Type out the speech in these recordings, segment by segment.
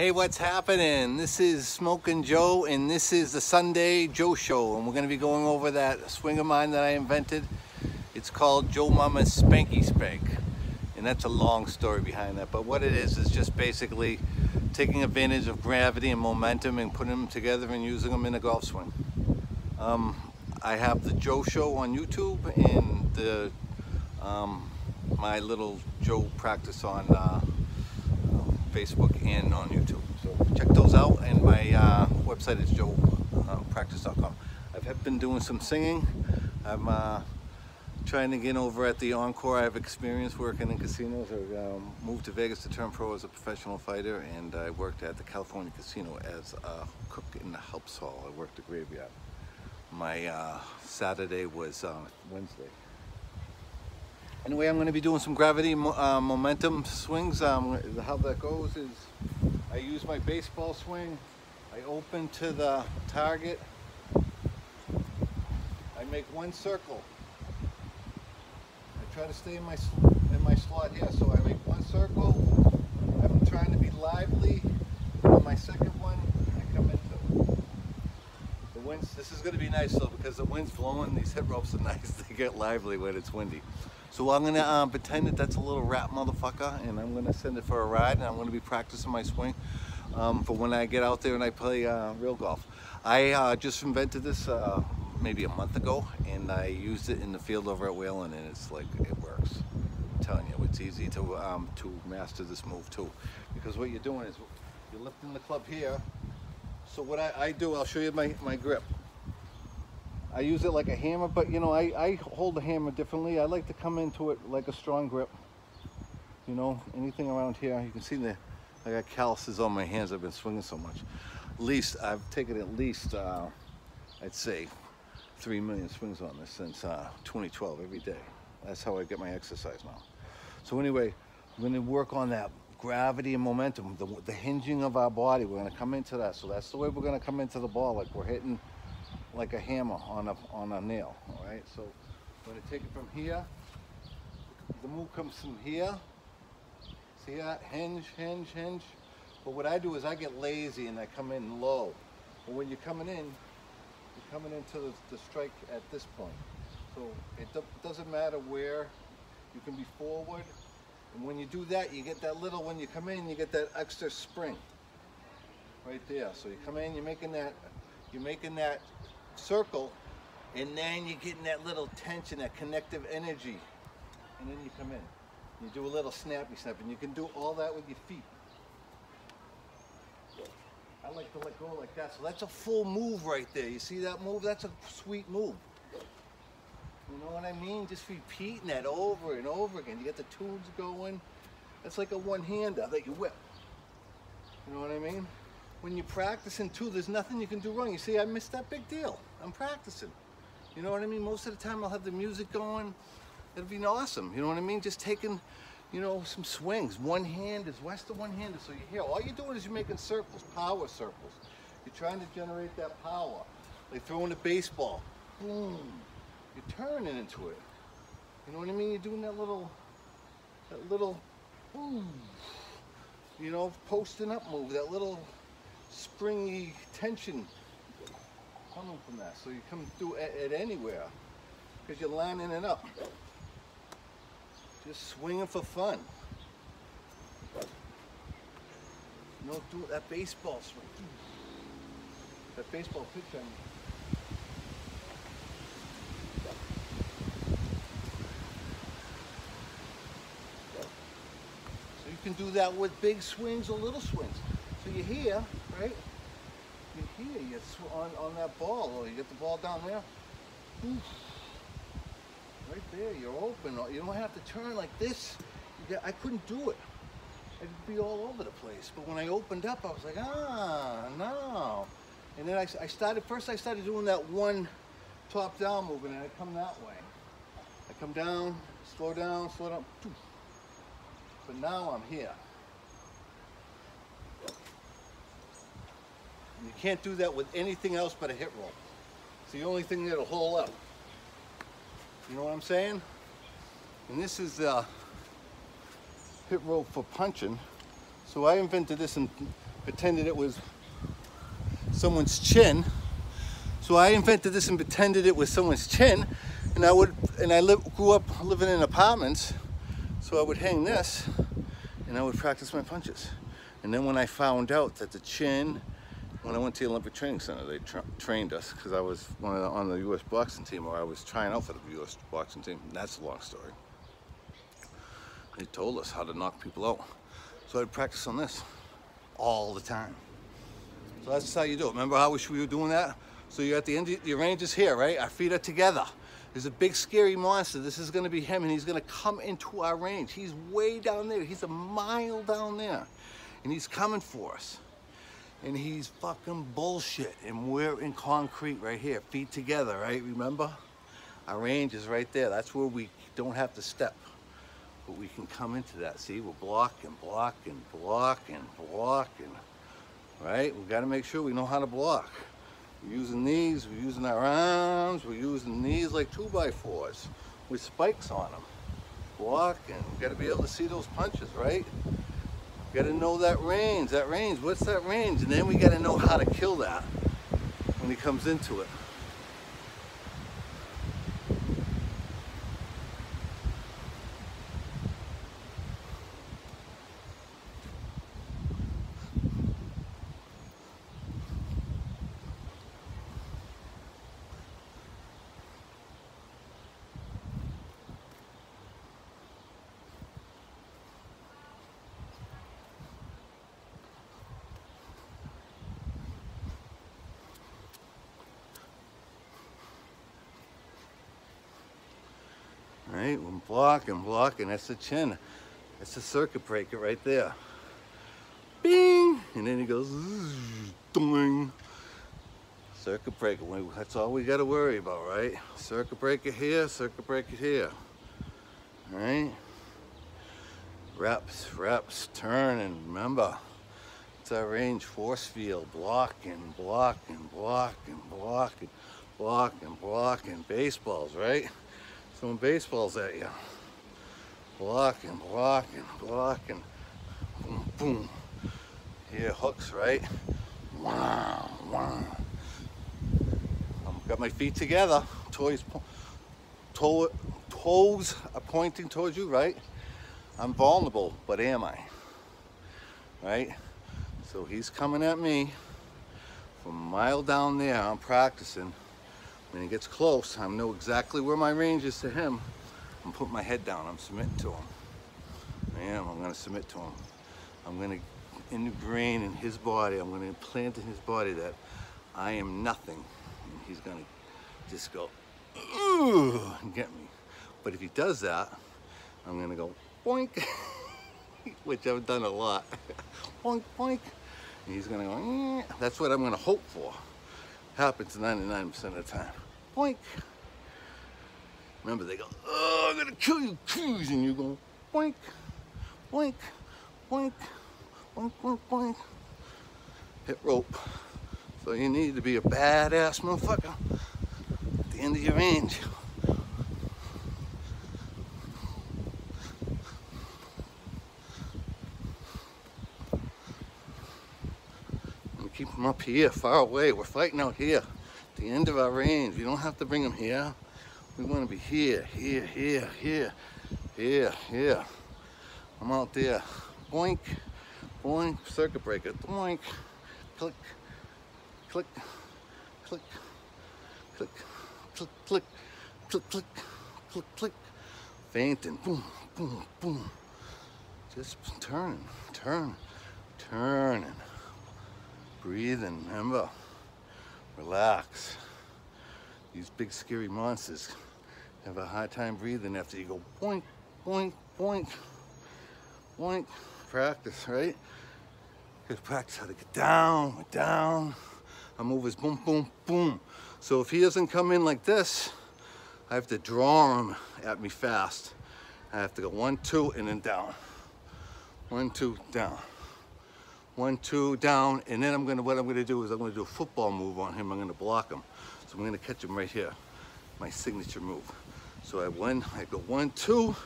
Hey, what's happening? This is Smokin Joe, and this is the Sunday Joe Show, and we're going to be going over that swing of mine that I invented. It's called Joe Mama's Spanky Spank, and that's a long story behind that. But what it is is just basically taking advantage of gravity and momentum and putting them together and using them in a golf swing. Um, I have the Joe Show on YouTube and the um, my little Joe practice on. Uh, Facebook and on YouTube. So check those out and my uh, website is joepractice.com. Uh, I've been doing some singing. I'm uh, trying to get over at the Encore. I have experience working in casinos. I um, moved to Vegas to turn pro as a professional fighter and I worked at the California Casino as a cook in the helps hall. I worked the graveyard. My uh, Saturday was uh, Wednesday. Anyway, I'm going to be doing some gravity uh, momentum swings. Um, how that goes is I use my baseball swing. I open to the target. I make one circle. I try to stay in my in my slot here. So I make one circle. I'm trying to be lively. On my second one, I come into the winds. This is going to be nice though because the wind's blowing. These hip ropes are nice. They get lively when it's windy. So I'm gonna uh, pretend that that's a little rat motherfucker and I'm gonna send it for a ride and I'm gonna be practicing my swing um, for when I get out there and I play uh, real golf. I uh, just invented this uh, maybe a month ago and I used it in the field over at Whalen and it's like, it works. I'm telling you, it's easy to, um, to master this move too. Because what you're doing is you're lifting the club here. So what I, I do, I'll show you my, my grip. I use it like a hammer, but you know, I, I hold the hammer differently. I like to come into it like a strong grip. You know, anything around here, you can see the, I got calluses on my hands. I've been swinging so much. At least, I've taken at least, uh, I'd say, three million swings on this since uh, 2012 every day. That's how I get my exercise now. So anyway, I'm gonna work on that gravity and momentum, the, the hinging of our body. We're gonna come into that. So that's the way we're gonna come into the ball, like we're hitting like a hammer on a, on a nail, all right? So I'm gonna take it from here. The move comes from here. See that? Hinge, hinge, hinge. But what I do is I get lazy and I come in low. But when you're coming in, you're coming into the, the strike at this point. So it do, doesn't matter where, you can be forward. And when you do that, you get that little, when you come in, you get that extra spring right there. So you come in, you're making that, you're making that circle, and then you're getting that little tension, that connective energy. And then you come in. You do a little snappy snap, and you can do all that with your feet. I like to let go like that. So that's a full move right there. You see that move? That's a sweet move. You know what I mean? Just repeating that over and over again. You get the tunes going. That's like a one-hander that you whip. You know what I mean? When you're practicing too, there's nothing you can do wrong. You see, I missed that big deal. I'm practicing. You know what I mean? Most of the time I'll have the music going. It'll be awesome. You know what I mean? Just taking, you know, some swings. One hand is west to one handed. So you hear, all you're doing is you're making circles, power circles. You're trying to generate that power. Like throwing a baseball. Boom. You're turning into it. You know what I mean? You're doing that little, that little, boom. You know, posting up move, that little springy tension coming from that. So you come through it, anywhere because you're lining it up. Just swinging for fun. You don't do that baseball swing. That baseball pitch. So you can do that with big swings or little swings. So you're here, right? You're here, you're on, on that ball, or you get the ball down there. Oof. Right there, you're open. You don't have to turn like this. Get, I couldn't do it. I'd be all over the place. But when I opened up, I was like, ah, no. And then I, I started, first I started doing that one top down movement and I come that way. I come down, slow down, slow down. But now I'm here. You can't do that with anything else but a hit roll. It's the only thing that'll hold up. You know what I'm saying? And this is the hit roll for punching. So I invented this and pretended it was someone's chin. So I invented this and pretended it was someone's chin. And I would, and I grew up living in apartments. So I would hang this and I would practice my punches. And then when I found out that the chin, when I went to the Olympic Training Center, they tra trained us because I was one the, on the U.S. boxing team or I was trying out for the U.S. boxing team. That's a long story. They told us how to knock people out. So I'd practice on this all the time. So that's how you do it. Remember how we were doing that? So you're at the end, your range is here, right? Our feet are together. There's a big scary monster. This is gonna be him and he's gonna come into our range. He's way down there. He's a mile down there. And he's coming for us. And he's fucking bullshit. And we're in concrete right here, feet together, right? Remember? Our range is right there. That's where we don't have to step. But we can come into that. See, we're blocking, blocking, blocking, blocking. Right? We gotta make sure we know how to block. We're using these, we're using our arms, we're using these like two by fours with spikes on them. Walking, we gotta be able to see those punches, right? We gotta know that range, that range, what's that range? And then we gotta know how to kill that when he comes into it. Right? We're blocking, blocking. That's the chin. That's the circuit breaker right there. Bing! And then he goes, doing. Circuit breaker. That's all we got to worry about, right? Circuit breaker here, circuit breaker here. All right? Reps, reps, turn, and Remember, it's our range force field. Blocking, blocking, blocking, blocking, blocking, blocking. Baseballs, right? Throwing baseballs at you. Blocking, blocking, blocking. Boom, boom. Here, hooks, right? Wow, wow. I've got my feet together. Toes, toe, toes are pointing towards you, right? I'm vulnerable, but am I? Right? So he's coming at me from a mile down there. I'm practicing. When he gets close, I know exactly where my range is to him. I'm putting my head down. I'm submitting to him. I am. I'm going to submit to him. I'm going to ingrain in his body. I'm going to implant in his body that I am nothing. And he's going to just go, ooh, and get me. But if he does that, I'm going to go, boink, which I've done a lot. boink, boink. And he's going to go, eh. that's what I'm going to hope for happens 99% of the time. Boink. Remember, they go, oh, I'm gonna kill you, cruise, and you go, boink, boink, boink, boink, boink, boink. Hit rope. So you need to be a badass motherfucker at the end of your range. keep them up here, far away. We're fighting out here, the end of our range. We don't have to bring them here. We want to be here, here, here, here, here, here. I'm out there. Boink, boink, circuit breaker. Boink, click, click, click, click, click, click, click, click, click, click. Fainting, boom, boom, boom. Just turning, turn, turning. Breathing, remember, relax. These big scary monsters have a hard time breathing after you go boink, boink, boink, boink. Practice, right? Good practice how to get down, down. I move his boom, boom, boom. So if he doesn't come in like this, I have to draw him at me fast. I have to go one, two, and then down. One, two, down one, two, down, and then I'm gonna, what I'm gonna do is I'm gonna do a football move on him. I'm gonna block him. So I'm gonna catch him right here, my signature move. So I win, I go one, two,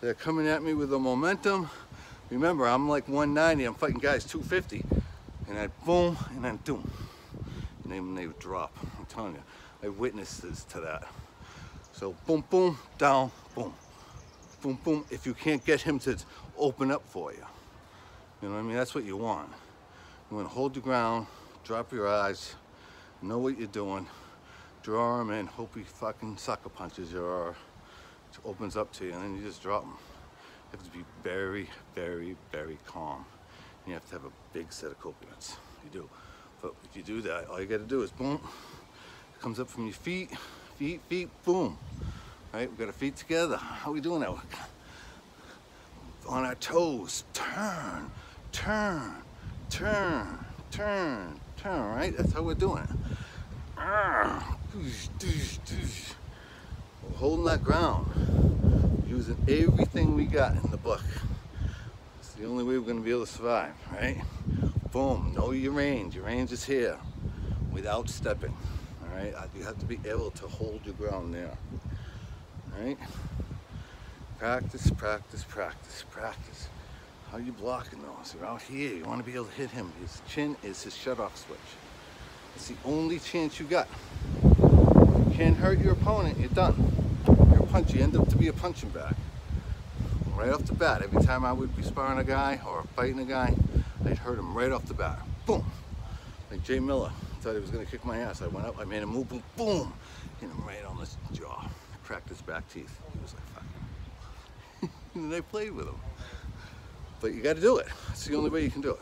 they're coming at me with the momentum. Remember, I'm like 190, I'm fighting guys 250. and I'd boom, and then doom. And then they drop. I'm telling you, I witnesses to that. So boom, boom, down, boom, boom, boom. If you can't get him to open up for you, you know what I mean? That's what you want. You want to hold the ground, drop your eyes, know what you're doing, draw them in, hope he fucking sucker punches you or opens up to you, and then you just drop them. You have to be very, very, very calm. And you have to have a big set of coconuts. You do. But if you do that, all you got to do is boom. It comes up from your feet, feet, feet, boom. Right? We got our feet together. How are we doing that? On our toes. Turn, turn, turn, turn, turn. Right? That's how we're doing it. We're holding that ground. Using everything we got in the book. It's the only way we're going to be able to survive, right? Boom, know your range. Your range is here without stepping, all right? Uh, you have to be able to hold your ground there, all right? Practice, practice, practice, practice. How you blocking those? You're out here. You want to be able to hit him. His chin is his shut-off switch. It's the only chance you got. You can't hurt your opponent, you're done. You're a punch, you end up to be a punching bag. Right off the bat, every time I would be sparring a guy or fighting a guy, I'd hurt him right off the bat. Boom. Like Jay Miller thought he was gonna kick my ass. I went up, I made him move, boom, boom. Hit him right on the jaw. Cracked his back teeth. He was like, fuck. and I played with him. But you gotta do it. It's the only way you can do it.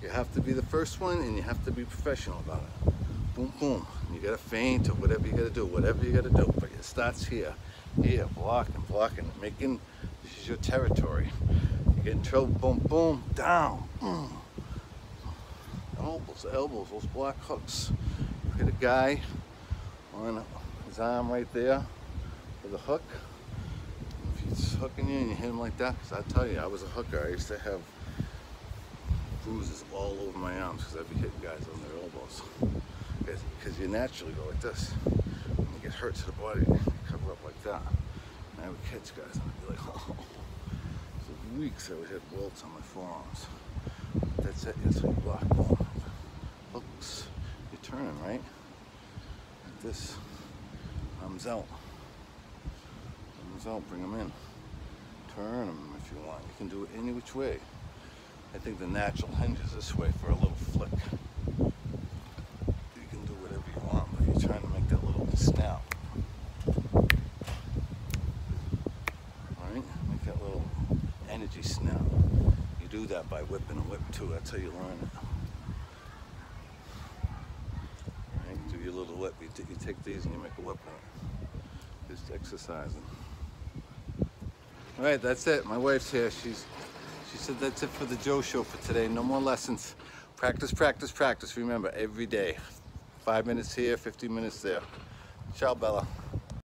You have to be the first one and you have to be professional about it. Boom, boom. You gotta feint or whatever you gotta do, whatever you gotta do. But it starts here, here, blocking, blocking, making, this is your territory. You get in trouble, boom, boom, down. Mm. Elbows, elbows, those black hooks. You hit a guy on his arm right there with a hook. Hooking you and you hit him like that, because I tell you, I was a hooker. I used to have bruises all over my arms because I'd be hitting guys on their elbows. Because you naturally go like this. When you get hurt to the body, you cover up like that. And I would catch guys and I'd be like, oh. For weeks I would have welts on my forearms. But that's it, that's what you block. Hooks. You're turning, right? Like this. Arms out. Arms out, bring them in. Turn them if you want. You can do it any which way. I think the natural hinges this way for a little flick. You can do whatever you want, but you're trying to make that little snap. Alright? Make that little energy snap. You do that by whipping a whip too, that's how you learn it. Right? Do your little whip. You, you take these and you make a whip with it. Just exercising. Alright, that's it. My wife's here. She's she said that's it for the Joe show for today. No more lessons. Practice, practice, practice. Remember, every day. Five minutes here, 15 minutes there. Ciao, Bella.